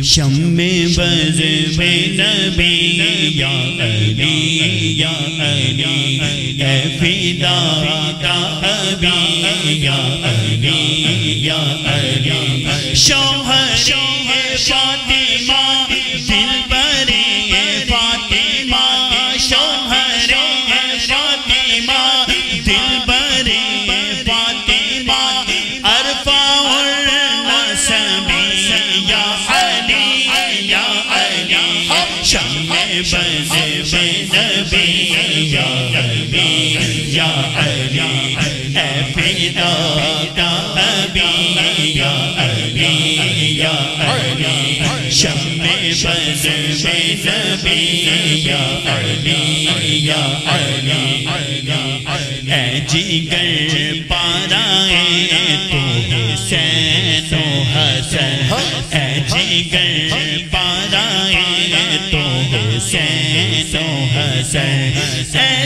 शम्मे बज में नबी या अली या अली ए फिदा का अबी या अली या अली शौहर شمس بن نبی یا نبی یا علی افدا نبی یا علی یا علی شمس بن نبی یا علی یا علی اے جگر پارا ہے تو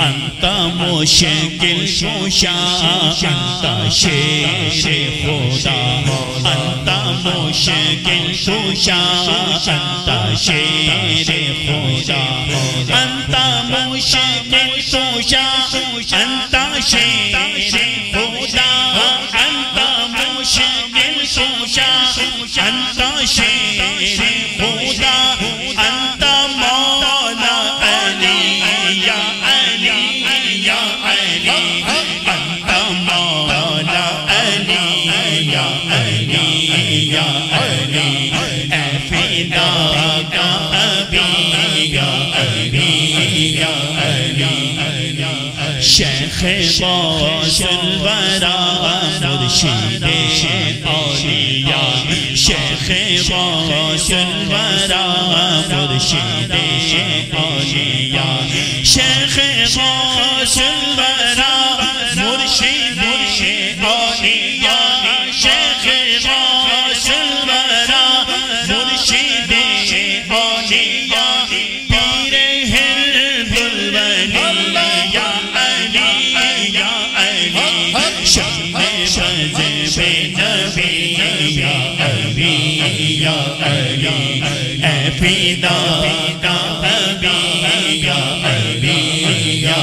انت مشکل کشا انت شیخ خدا انت مشکل کشا انت شیر خدا انت مشکل کشا انت شیر خدا انت مشکل کشا انت شیر خدا या अली या अली ए फिदा का अबी या अली या अली शेख गौसुल वरा मुर्शिद औलिया शेख गौसुल वरा मुर्शिद औलिया शेख गौसुल فیدا کا حبیبیا حبیبیا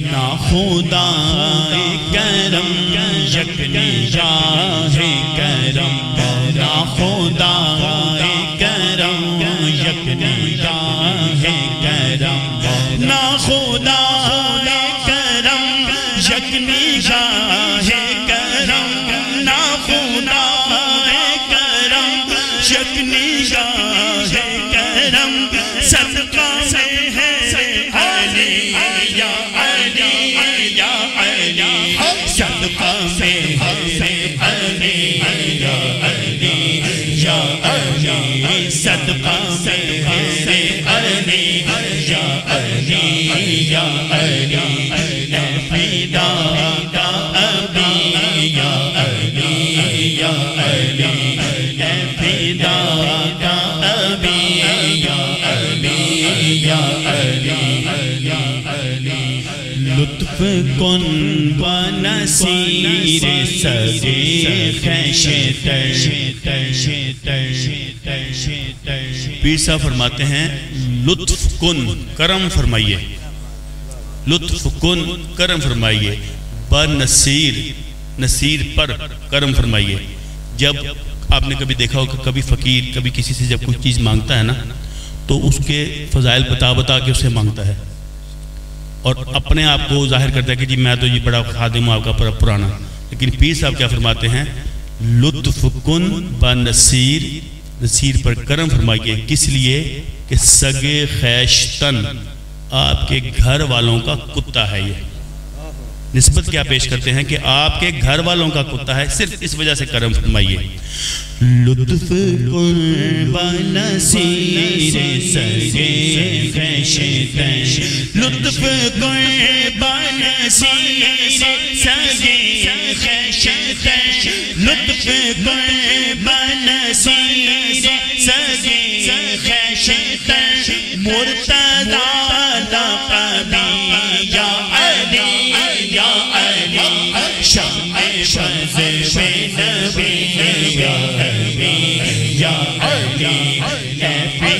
نا خدا کرم یقنی شاہ کرم، نا خدا کرم یقنی شاہ کرم، نا خدا عاشق نگاہ کرم صدقہ میں ہے علی یا علی یا علی صدقہ میں ہے علی یا علی یا علی صدقہ میں ہے علی یا علی یا علی لطف کن بنصیر سگے پیر صاحب فرماتے ہیں، لطف کن، کرم فرمائیے۔ لطف کن، کرم فرمائیے۔ ب نصیر نصیر پر کرم فرمائیے۔ جب آپ نے کبھی دیکھا ہو کہ کبھی فقیر، کبھی کسی سے جب کچھ چیز مانگتا ہے نا، تو اس کے فضائل بتا بتا کے اسے مانگتا ہے۔ اور اپنے آپ کو ظاہر کرتا ہے کہ جی میں تو یہ بڑا خادم ہوں، آپ کا پر پرانا۔ لیکن پیر صاحب کیا فرماتے ہیں؟ لطف کن با نصیر نصیر پر کرم فرمائیے۔ کس لیے؟ کہ سگے خیشتن، آپ کے گھر والوں کا کتا ہے یہ۔ نسبت کیا پیش کرتے ہیں کہ آپ کے گھر والوں کا کتا ہے، صرف اس وجہ سے کرم فرمائیے۔ لطف قربان سیر سرگے خشتن لطف قربان سیر سرگے خشتن لطف قربان سیر سرگے خشتن مرتضا لقبیر